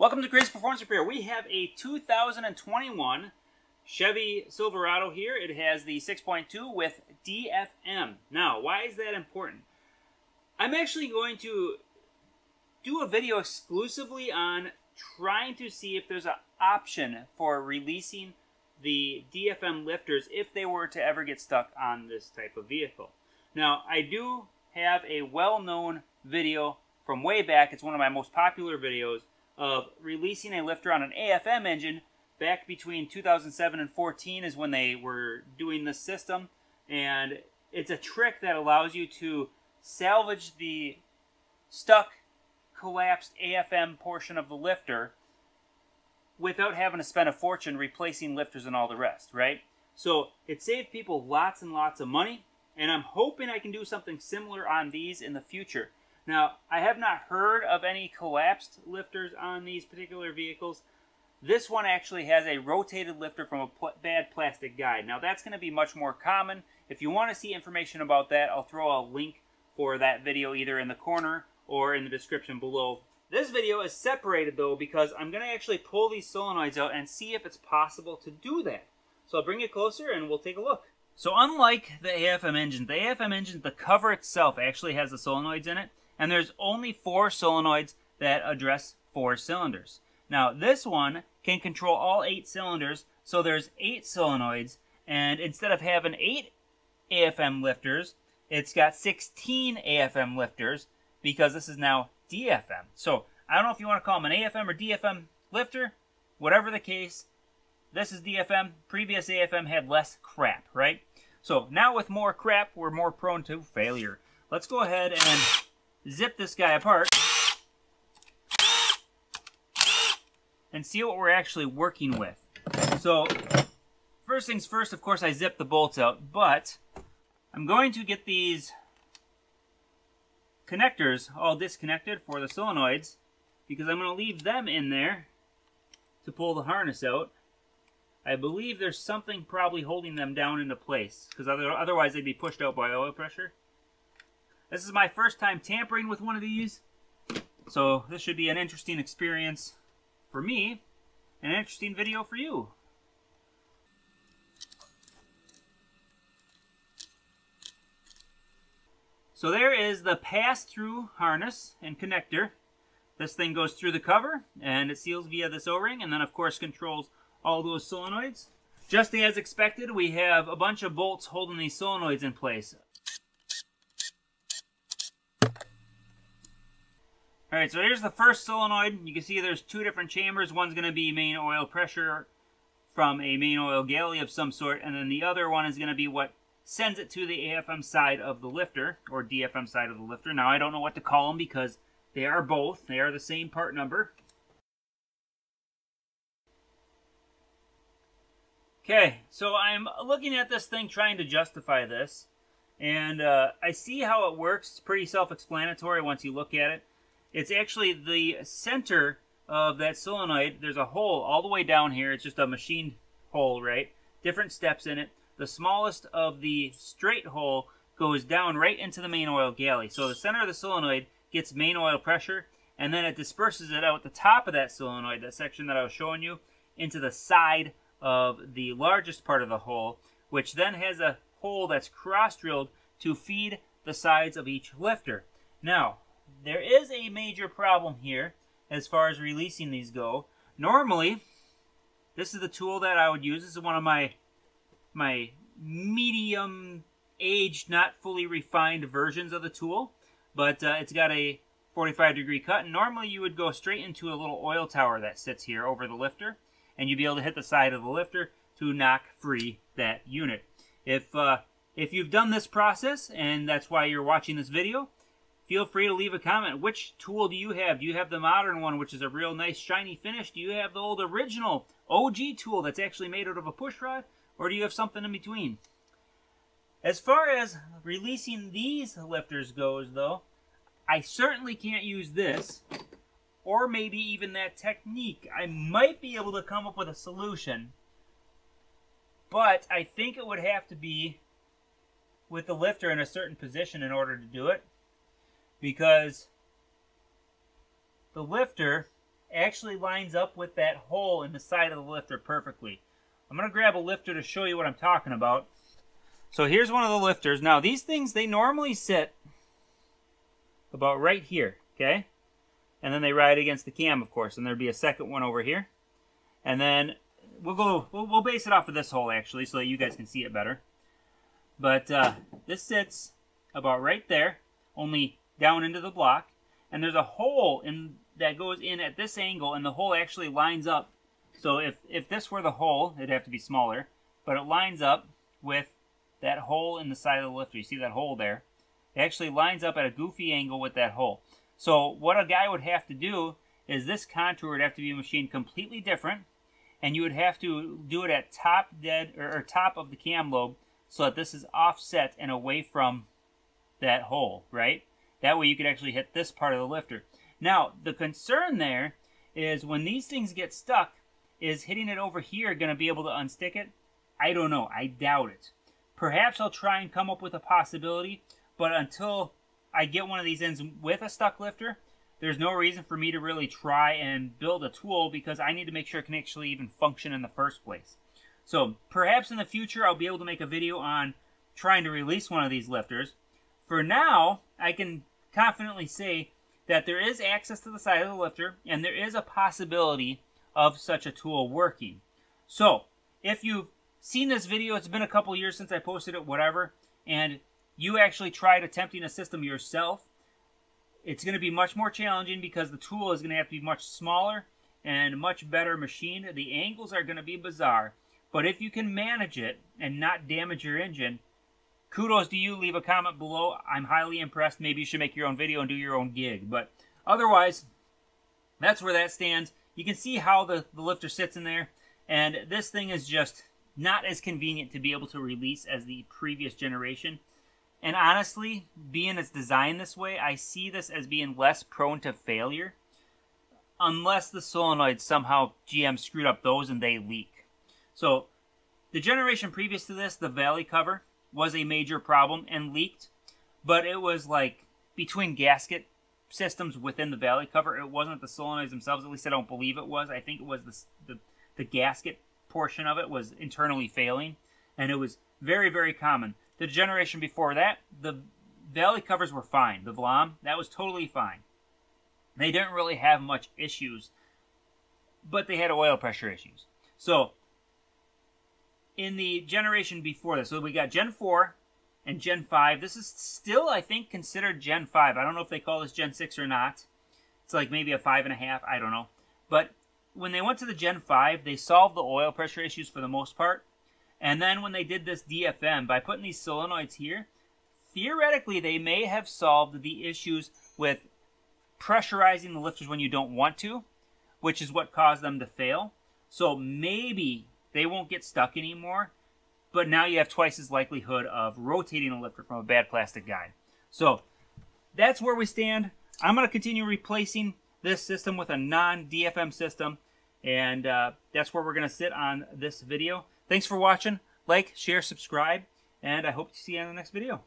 Welcome to Crazed Performance Repair. We have a 2021 Chevy Silverado here. It has the 6.2 with DFM. Now, why is that important? I'm actually going to do a video exclusively on trying to see if there's an option for releasing the DFM lifters if they were to ever get stuck on this type of vehicle. Now, I do have a well-known video from way back. It's one of my most popular videos of releasing a lifter on an AFM engine back between 2007 and 14 is when they were doing this system and it's a trick that allows you to salvage the stuck collapsed AFM portion of the lifter without having to spend a fortune replacing lifters and all the rest, right? So it saved people lots and lots of money, and I'm hoping I can do something similar on these in the future. Now, I have not heard of any collapsed lifters on these particular vehicles. This one actually has a rotated lifter from a pl bad plastic guide. Now, that's going to be much more common. If you want to see information about that, I'll throw a link for that video either in the corner or in the description below. This video is separated though because I'm going to actually pull these solenoids out and see if it's possible to do that. So I'll bring it closer and we'll take a look. So unlike the AFM engine, the AFM engine, the cover itself actually has the solenoids in it and there's only four solenoids that address four cylinders. Now this one can control all eight cylinders, so there's eight solenoids, and instead of having eight AFM lifters, it's got 16 AFM lifters because this is now DFM. So I don't know if you want to call them an AFM or DFM lifter, whatever the case, this is DFM. Previous AFM had less crap, right? So now with more crap, we're more prone to failure. Let's go ahead and zip this guy apart and see what we're actually working with. So, first things first, of course, I zip the bolts out, but I'm going to get these connectors all disconnected for the solenoids because I'm going to leave them in there to pull the harness out. I believe there's something probably holding them down into place because otherwise they'd be pushed out by oil pressure. This is my first time tampering with one of these, so this should be an interesting experience for me, an interesting video for you. So there is the pass-through harness and connector. This thing goes through the cover, and it seals via this O-ring, and then of course controls all those solenoids. Just as expected, we have a bunch of bolts holding these solenoids in place. Alright, so here's the first solenoid. You can see there's two different chambers. One's going to be main oil pressure from a main oil galley of some sort, and then the other one is going to be what sends it to the AFM side of the lifter, or DFM side of the lifter. Now, I don't know what to call them because they are both. They are the same part number. Okay, so I'm looking at this thing trying to justify this, and uh, I see how it works. It's pretty self-explanatory once you look at it. It's actually the center of that solenoid. There's a hole all the way down here. It's just a machined hole, right? Different steps in it. The smallest of the straight hole goes down right into the main oil galley. So the center of the solenoid gets main oil pressure, and then it disperses it out the top of that solenoid, that section that I was showing you, into the side of the largest part of the hole, which then has a hole that's cross-drilled to feed the sides of each lifter. Now, there is a major problem here as far as releasing these go. Normally, this is the tool that I would use. This is one of my my medium aged, not fully refined versions of the tool, but uh, it's got a 45 degree cut. And normally you would go straight into a little oil tower that sits here over the lifter, and you'd be able to hit the side of the lifter to knock free that unit. If uh, if you've done this process, and that's why you're watching this video, feel free to leave a comment. Which tool do you have? Do you have the modern one, which is a real nice shiny finish? Do you have the old original OG tool that's actually made out of a push rod? Or do you have something in between? As far as releasing these lifters goes, though, I certainly can't use this, or maybe even that technique. I might be able to come up with a solution, but I think it would have to be with the lifter in a certain position in order to do it because the lifter actually lines up with that hole in the side of the lifter perfectly. I'm going to grab a lifter to show you what I'm talking about. So here's one of the lifters. Now these things, they normally sit about right here, okay? And then they ride against the cam, of course, and there'd be a second one over here. And then we'll go, we'll, we'll base it off of this hole, actually, so that you guys can see it better. But uh, this sits about right there, only down into the block. And there's a hole in that goes in at this angle, and the hole actually lines up. So if, if this were the hole, it'd have to be smaller, but it lines up with that hole in the side of the lifter. You see that hole there? It actually lines up at a goofy angle with that hole. So what a guy would have to do is this contour would have to be machined completely different, and you would have to do it at top dead or, or top of the cam lobe so that this is offset and away from that hole, right? That way you could actually hit this part of the lifter. Now, the concern there is when these things get stuck, is hitting it over here going to be able to unstick it? I don't know. I doubt it. Perhaps I'll try and come up with a possibility, but until I get one of these ends with a stuck lifter, there's no reason for me to really try and build a tool because I need to make sure it can actually even function in the first place. So perhaps in the future I'll be able to make a video on trying to release one of these lifters. For now, I can confidently say that there is access to the side of the lifter and there is a possibility of such a tool working. So, if you've seen this video, it's been a couple years since I posted it, whatever, and you actually tried attempting a system yourself, it's going to be much more challenging because the tool is going to have to be much smaller and much better machined. The angles are going to be bizarre, but if you can manage it and not damage your engine, kudos to you. Leave a comment below. I'm highly impressed. Maybe you should make your own video and do your own gig. But otherwise, that's where that stands. You can see how the, the lifter sits in there. And this thing is just not as convenient to be able to release as the previous generation. And honestly, being it's designed this way, I see this as being less prone to failure. Unless the solenoids somehow GM screwed up those and they leak. So, the generation previous to this, the Valley cover, was a major problem and leaked, but it was like between gasket systems within the valley cover. It wasn't the solenoids themselves. At least I don't believe it was. I think it was the the, the gasket portion of it was internally failing, and it was very very common. The generation before that, the valley covers were fine. The Vlam that was totally fine. They didn't really have much issues, but they had oil pressure issues. So in the generation before this. So we got Gen 4 and Gen 5. This is still, I think, considered Gen 5. I don't know if they call this Gen 6 or not. It's like maybe a 5.5. I don't know. But when they went to the Gen 5, they solved the oil pressure issues for the most part. And then when they did this DFM, by putting these solenoids here, theoretically they may have solved the issues with pressurizing the lifters when you don't want to, which is what caused them to fail. So maybe they won't get stuck anymore. But now you have twice as likelihood of rotating a lifter from a bad plastic guide. So that's where we stand. I'm going to continue replacing this system with a non-DFM system. And uh, that's where we're going to sit on this video. Thanks for watching. Like, share, subscribe. And I hope to see you in the next video.